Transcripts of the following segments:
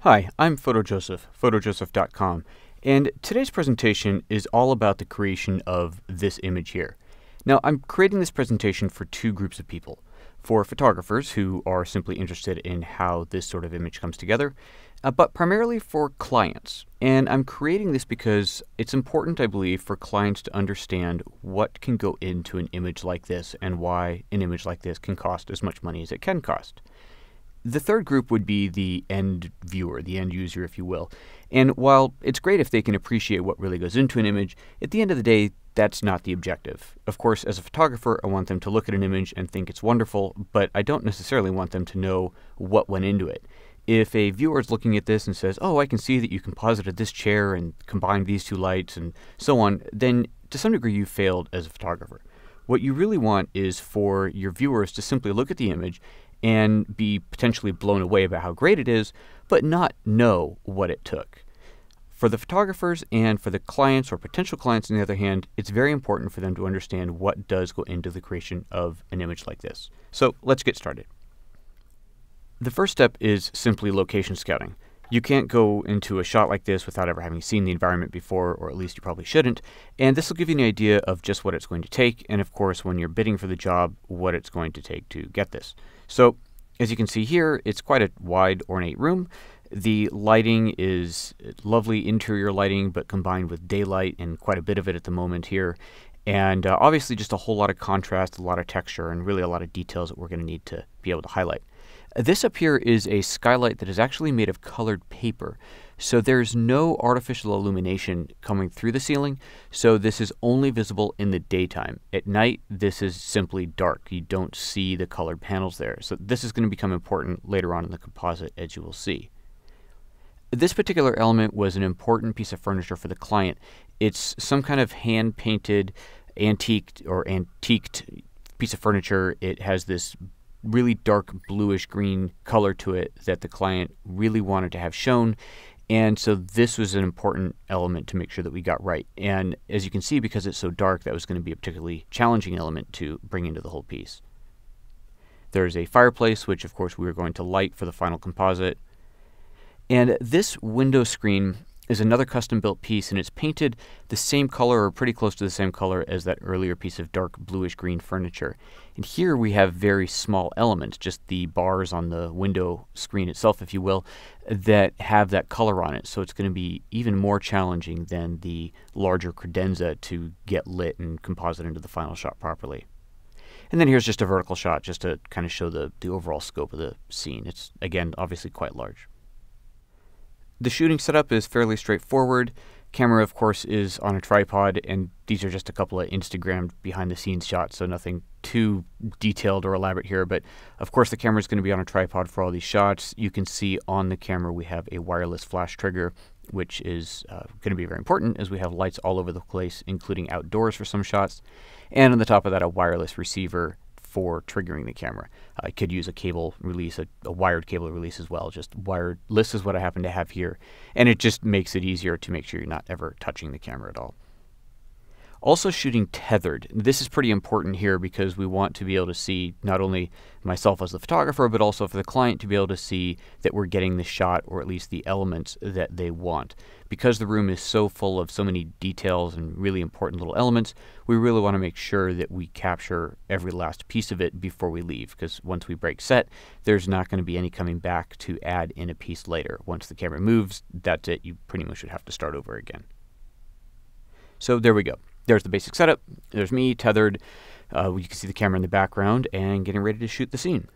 Hi, I'm PhotoJoseph, photojoseph.com, and today's presentation is all about the creation of this image here. Now, I'm creating this presentation for two groups of people. For photographers who are simply interested in how this sort of image comes together, uh, but primarily for clients. And I'm creating this because it's important, I believe, for clients to understand what can go into an image like this and why an image like this can cost as much money as it can cost. The third group would be the end viewer, the end user, if you will. And while it's great if they can appreciate what really goes into an image, at the end of the day, that's not the objective. Of course, as a photographer, I want them to look at an image and think it's wonderful, but I don't necessarily want them to know what went into it. If a viewer is looking at this and says, Oh, I can see that you composited this chair and combined these two lights and so on, then to some degree you failed as a photographer. What you really want is for your viewers to simply look at the image and be potentially blown away about how great it is, but not know what it took. For the photographers and for the clients or potential clients, on the other hand, it's very important for them to understand what does go into the creation of an image like this. So let's get started. The first step is simply location scouting. You can't go into a shot like this without ever having seen the environment before, or at least you probably shouldn't. And this will give you an idea of just what it's going to take, and of course, when you're bidding for the job, what it's going to take to get this. So, as you can see here, it's quite a wide, ornate room. The lighting is lovely interior lighting, but combined with daylight, and quite a bit of it at the moment here. And uh, obviously, just a whole lot of contrast, a lot of texture, and really a lot of details that we're going to need to be able to highlight. This up here is a skylight that is actually made of colored paper. So there's no artificial illumination coming through the ceiling, so this is only visible in the daytime. At night, this is simply dark. You don't see the colored panels there. So this is going to become important later on in the composite, as you will see. This particular element was an important piece of furniture for the client. It's some kind of hand-painted, antiqued or antiqued piece of furniture. It has this really dark bluish green color to it that the client really wanted to have shown. And so this was an important element to make sure that we got right. And as you can see, because it's so dark, that was going to be a particularly challenging element to bring into the whole piece. There's a fireplace, which of course we were going to light for the final composite. And this window screen is another custom built piece and it's painted the same color or pretty close to the same color as that earlier piece of dark bluish green furniture. And here we have very small elements, just the bars on the window screen itself, if you will, that have that color on it. So it's going to be even more challenging than the larger credenza to get lit and composite into the final shot properly. And then here's just a vertical shot just to kind of show the, the overall scope of the scene. It's, again, obviously quite large. The shooting setup is fairly straightforward. Camera, of course, is on a tripod, and these are just a couple of Instagram behind the scenes shots, so nothing too detailed or elaborate here. But of course, the camera is going to be on a tripod for all these shots. You can see on the camera we have a wireless flash trigger, which is uh, going to be very important as we have lights all over the place, including outdoors for some shots. And on the top of that, a wireless receiver for triggering the camera. I could use a cable release, a, a, wired cable release as well. Just wired. wireless is what I happen to have here. And it just makes it easier to make sure you're not ever touching the camera at all. Also shooting tethered. This is pretty important here because we want to be able to see not only myself as the photographer, but also for the client to be able to see that we're getting the shot or at least the elements that they want. Because the room is so full of so many details and really important little elements, we really want to make sure that we capture every last piece of it before we leave. Because once we break set, there's not going to be any coming back to add in a piece later. Once the camera moves, that's it. You pretty much would have to start over again. So there we go there's the basic setup. There's me tethered. Uh, you can see the camera in the background and getting ready to shoot the scene.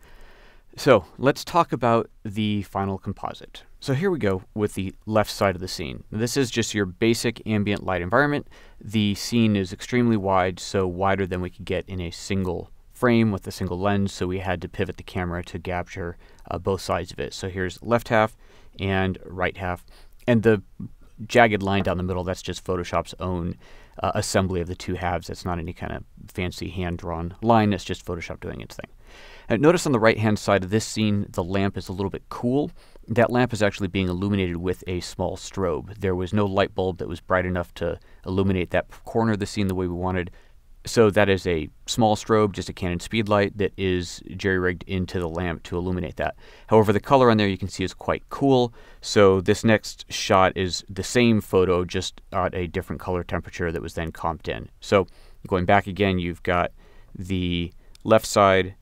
So let's talk about the final composite. So here we go with the left side of the scene. This is just your basic ambient light environment. The scene is extremely wide, so wider than we could get in a single frame with a single lens, so we had to pivot the camera to capture uh, both sides of it. So here's left half and right half. And the jagged line down the middle, that's just Photoshop's own uh, assembly of the two halves. That's not any kind of fancy hand-drawn line. It's just Photoshop doing its thing. Uh, notice on the right-hand side of this scene, the lamp is a little bit cool. That lamp is actually being illuminated with a small strobe. There was no light bulb that was bright enough to illuminate that corner of the scene the way we wanted. So that is a small strobe, just a Canon speed light that is jerry-rigged into the lamp to illuminate that. However, the color on there you can see is quite cool. So this next shot is the same photo, just at a different color temperature that was then comped in. So going back again, you've got the left side,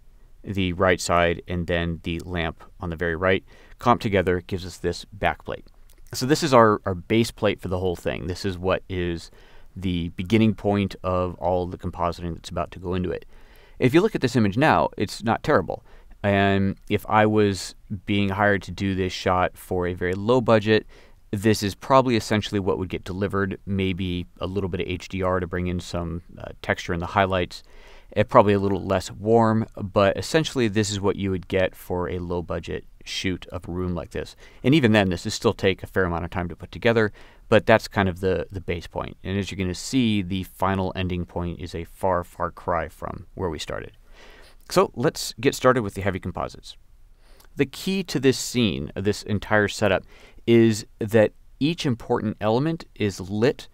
the right side, and then the lamp on the very right. Comped together gives us this backplate. So this is our, our base plate for the whole thing. This is what is the beginning point of all the compositing that's about to go into it. If you look at this image now, it's not terrible. And if I was being hired to do this shot for a very low budget, this is probably essentially what would get delivered. Maybe a little bit of HDR to bring in some uh, texture in the highlights. It probably a little less warm, but essentially this is what you would get for a low budget shoot of a room like this. And even then, this is still take a fair amount of time to put together, but that's kind of the, the base point. And as you're going to see, the final ending point is a far, far cry from where we started. So let's get started with the heavy composites. The key to this scene, this entire setup, is that each important element is lit,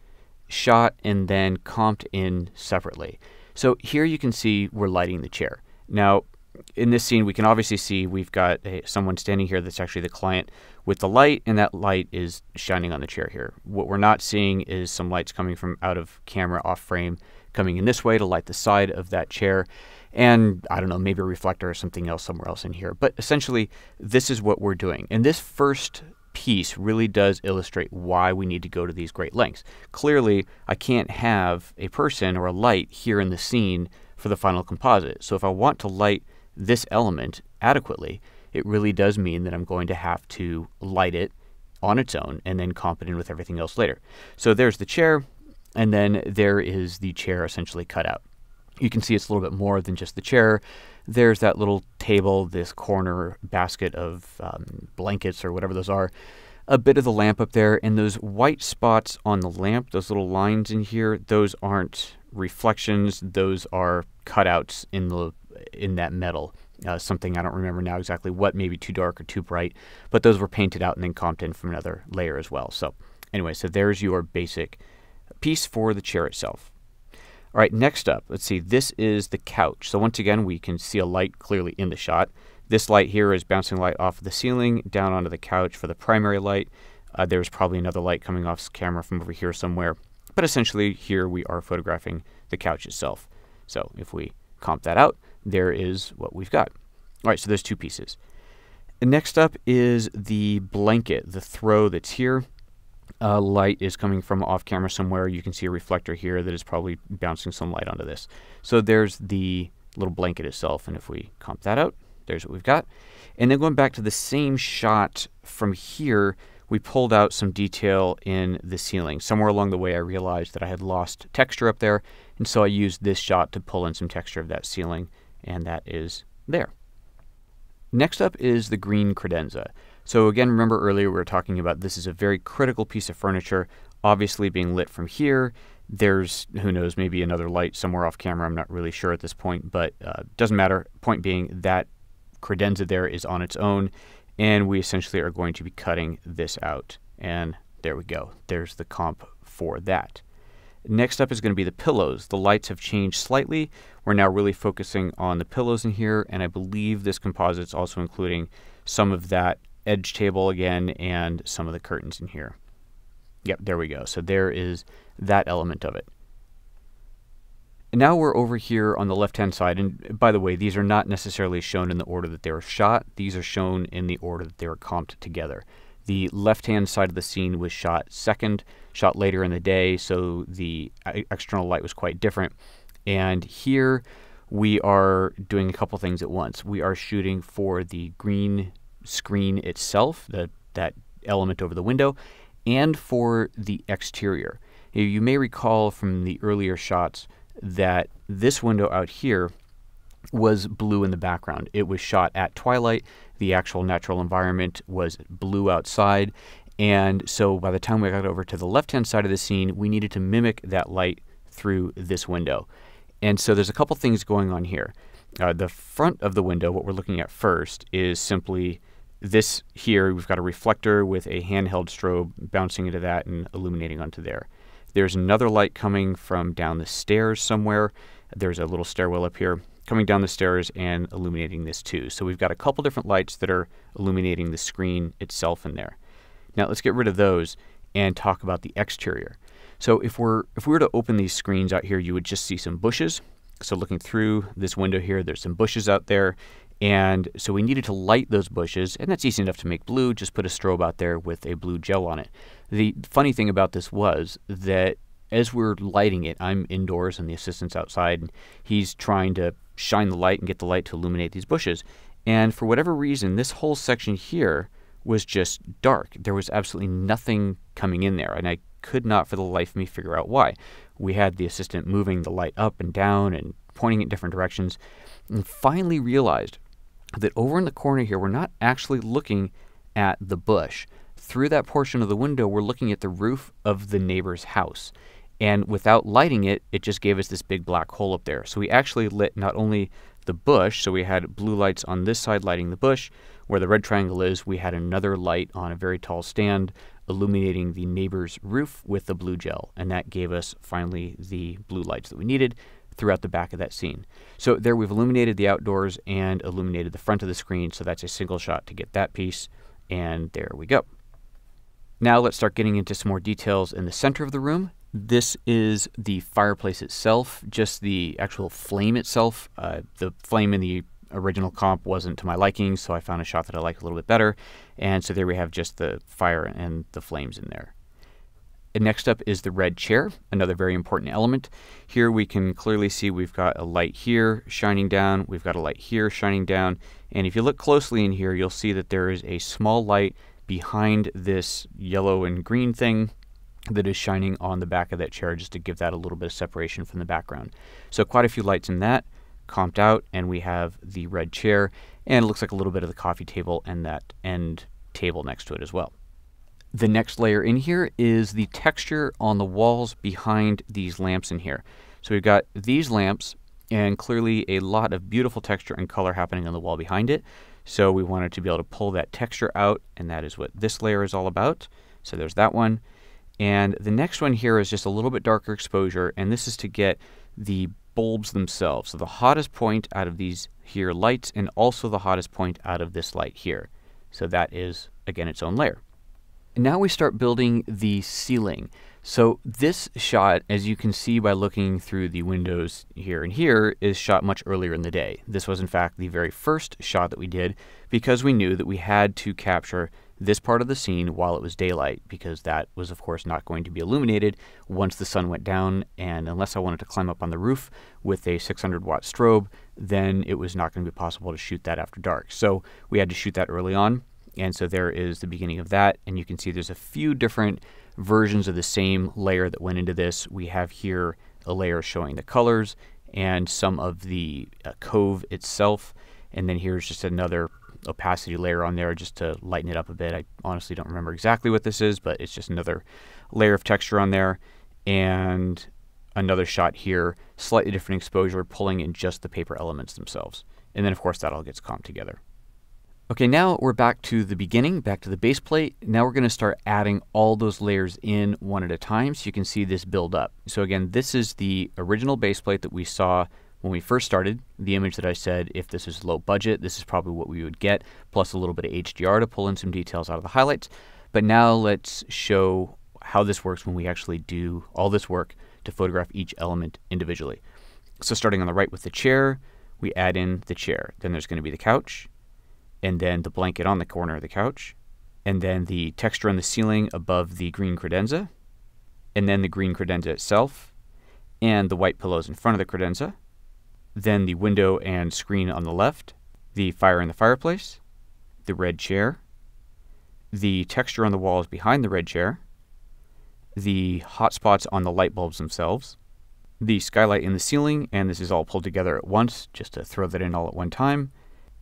shot, and then comped in separately. So here you can see we're lighting the chair. Now, in this scene, we can obviously see we've got a, someone standing here that's actually the client with the light, and that light is shining on the chair here. What we're not seeing is some lights coming from out of camera, off frame, coming in this way to light the side of that chair. And I don't know, maybe a reflector or something else somewhere else in here. But essentially, this is what we're doing. And this first piece really does illustrate why we need to go to these great lengths. Clearly, I can't have a person or a light here in the scene for the final composite. So if I want to light this element adequately, it really does mean that I'm going to have to light it on its own and then comp it in with everything else later. So there's the chair, and then there is the chair essentially cut out. You can see it's a little bit more than just the chair. There's that little table, this corner basket of um, blankets or whatever those are, a bit of the lamp up there, and those white spots on the lamp, those little lines in here, those aren't reflections, those are cutouts in the in that metal. Uh, something I don't remember now exactly what, maybe too dark or too bright, but those were painted out and then comped in from another layer as well. So, anyway, so there's your basic piece for the chair itself. All right, next up, let's see, this is the couch. So, once again, we can see a light clearly in the shot. This light here is bouncing light off the ceiling down onto the couch for the primary light. Uh, there's probably another light coming off camera from over here somewhere. But essentially, here we are photographing the couch itself. So, if we comp that out, there is what we've got. All right, so there's two pieces. next up is the blanket, the throw that's here. Uh, light is coming from off camera somewhere. You can see a reflector here that is probably bouncing some light onto this. So there's the little blanket itself. And if we comp that out, there's what we've got. And then going back to the same shot from here, we pulled out some detail in the ceiling. Somewhere along the way, I realized that I had lost texture up there. And so I used this shot to pull in some texture of that ceiling and that is there. Next up is the green credenza. So again, remember earlier we were talking about this is a very critical piece of furniture, obviously being lit from here. There's, who knows, maybe another light somewhere off camera. I'm not really sure at this point, but uh, doesn't matter. Point being that credenza there is on its own, and we essentially are going to be cutting this out. And there we go. There's the comp for that. Next up is going to be the pillows. The lights have changed slightly. We're now really focusing on the pillows in here, and I believe this composite is also including some of that edge table again and some of the curtains in here. Yep, there we go. So there is that element of it. And now we're over here on the left-hand side, and by the way, these are not necessarily shown in the order that they were shot. These are shown in the order that they were comped together. The left-hand side of the scene was shot second, shot later in the day, so the external light was quite different. And here we are doing a couple things at once. We are shooting for the green screen itself, the, that element over the window, and for the exterior. You may recall from the earlier shots that this window out here was blue in the background. It was shot at twilight the actual natural environment was blue outside. And so by the time we got over to the left hand side of the scene, we needed to mimic that light through this window. And so there's a couple things going on here. Uh, the front of the window, what we're looking at first, is simply this here. We've got a reflector with a handheld strobe bouncing into that and illuminating onto there. There's another light coming from down the stairs somewhere, There's a little stairwell up here coming down the stairs and illuminating this too. So we've got a couple different lights that are illuminating the screen itself in there. Now let's get rid of those and talk about the exterior. So if we're if we were to open these screens out here, you would just see some bushes. So looking through this window here, there's some bushes out there. And so we needed to light those bushes, and that's easy enough to make blue. Just put a strobe out there with a blue gel on it. The funny thing about this was that as we're lighting it, I'm indoors and the assistant's outside, and he's trying to shine the light and get the light to illuminate these bushes. And for whatever reason, this whole section here was just dark. There was absolutely nothing coming in there, and I could not for the life of me figure out why. We had the assistant moving the light up and down and pointing it in different directions, and finally realized that over in the corner here, we're not actually looking at the bush. Through that portion of the window, we're looking at the roof of the neighbor's house. And without lighting it, it just gave us this big black hole up there. So we actually lit not only the bush, so we had blue lights on this side lighting the bush. Where the red triangle is, we had another light on a very tall stand illuminating the neighbor's roof with the blue gel. And that gave us finally the blue lights that we needed throughout the back of that scene. So there we've illuminated the outdoors and illuminated the front of the screen. So that's a single shot to get that piece. And there we go. Now let's start getting into some more details in the center of the room. This is the fireplace itself, just the actual flame itself. Uh, the flame in the original comp wasn't to my liking, so I found a shot that I like a little bit better. And so there we have just the fire and the flames in there. And next up is the red chair, another very important element. Here we can clearly see we've got a light here shining down, we've got a light here shining down, and if you look closely in here, you'll see that there is a small light behind this yellow and green thing that is shining on the back of that chair just to give that a little bit of separation from the background. So quite a few lights in that, comped out, and we have the red chair, and it looks like a little bit of the coffee table and that end table next to it as well. The next layer in here is the texture on the walls behind these lamps in here. So we've got these lamps and clearly a lot of beautiful texture and color happening on the wall behind it. So we wanted to be able to pull that texture out and that is what this layer is all about. So there's that one. And the next one here is just a little bit darker exposure and this is to get the bulbs themselves. So the hottest point out of these here lights and also the hottest point out of this light here. So that is again its own layer. Now we start building the ceiling. So this shot, as you can see by looking through the windows here and here, is shot much earlier in the day. This was in fact the very first shot that we did because we knew that we had to capture this part of the scene while it was daylight because that was of course not going to be illuminated once the sun went down and unless I wanted to climb up on the roof with a 600 watt strobe then it was not going to be possible to shoot that after dark. So we had to shoot that early on and so there is the beginning of that. And you can see there's a few different versions of the same layer that went into this. We have here a layer showing the colors and some of the uh, cove itself. And then here's just another opacity layer on there just to lighten it up a bit. I honestly don't remember exactly what this is, but it's just another layer of texture on there. And another shot here, slightly different exposure, pulling in just the paper elements themselves. And then, of course, that all gets comped together. Okay, now we're back to the beginning, back to the base plate. Now we're going to start adding all those layers in one at a time so you can see this build up. So again, this is the original base plate that we saw when we first started. The image that I said, if this is low budget, this is probably what we would get, plus a little bit of HDR to pull in some details out of the highlights. But now let's show how this works when we actually do all this work to photograph each element individually. So starting on the right with the chair, we add in the chair. Then there's going to be the couch, and then the blanket on the corner of the couch, and then the texture on the ceiling above the green credenza, and then the green credenza itself, and the white pillows in front of the credenza, then the window and screen on the left, the fire in the fireplace, the red chair, the texture on the walls behind the red chair, the hot spots on the light bulbs themselves, the skylight in the ceiling, and this is all pulled together at once just to throw that in all at one time,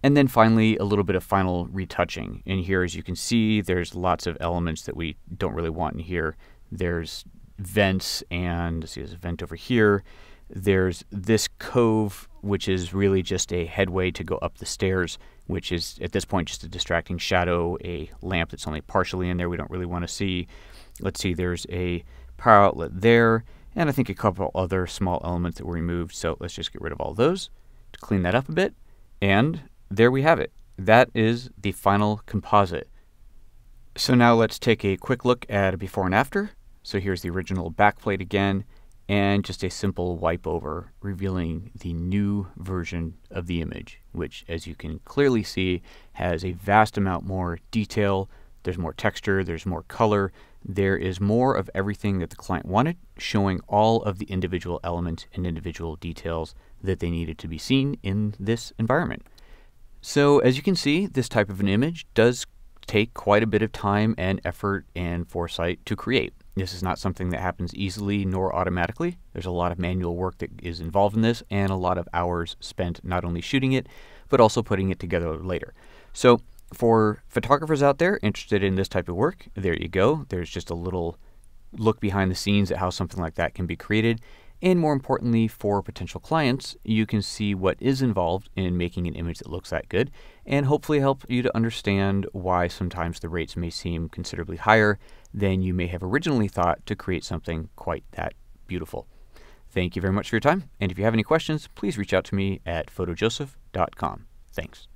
and then finally, a little bit of final retouching. In here, as you can see, there's lots of elements that we don't really want in here. There's vents, and see, there's a vent over here. There's this cove, which is really just a headway to go up the stairs, which is at this point just a distracting shadow, a lamp that's only partially in there we don't really want to see. Let's see, there's a power outlet there, and I think a couple other small elements that were removed. So let's just get rid of all those to clean that up a bit. And there we have it. That is the final composite. So now let's take a quick look at a before and after. So here's the original backplate again, and just a simple wipe over revealing the new version of the image, which as you can clearly see has a vast amount more detail, there's more texture, there's more color, there is more of everything that the client wanted, showing all of the individual elements and individual details that they needed to be seen in this environment. So as you can see, this type of an image does take quite a bit of time and effort and foresight to create. This is not something that happens easily nor automatically. There's a lot of manual work that is involved in this and a lot of hours spent not only shooting it, but also putting it together later. So, for photographers out there interested in this type of work, there you go. There's just a little look behind the scenes at how something like that can be created. And more importantly, for potential clients, you can see what is involved in making an image that looks that good and hopefully help you to understand why sometimes the rates may seem considerably higher than you may have originally thought to create something quite that beautiful. Thank you very much for your time. And if you have any questions, please reach out to me at photojoseph.com. Thanks.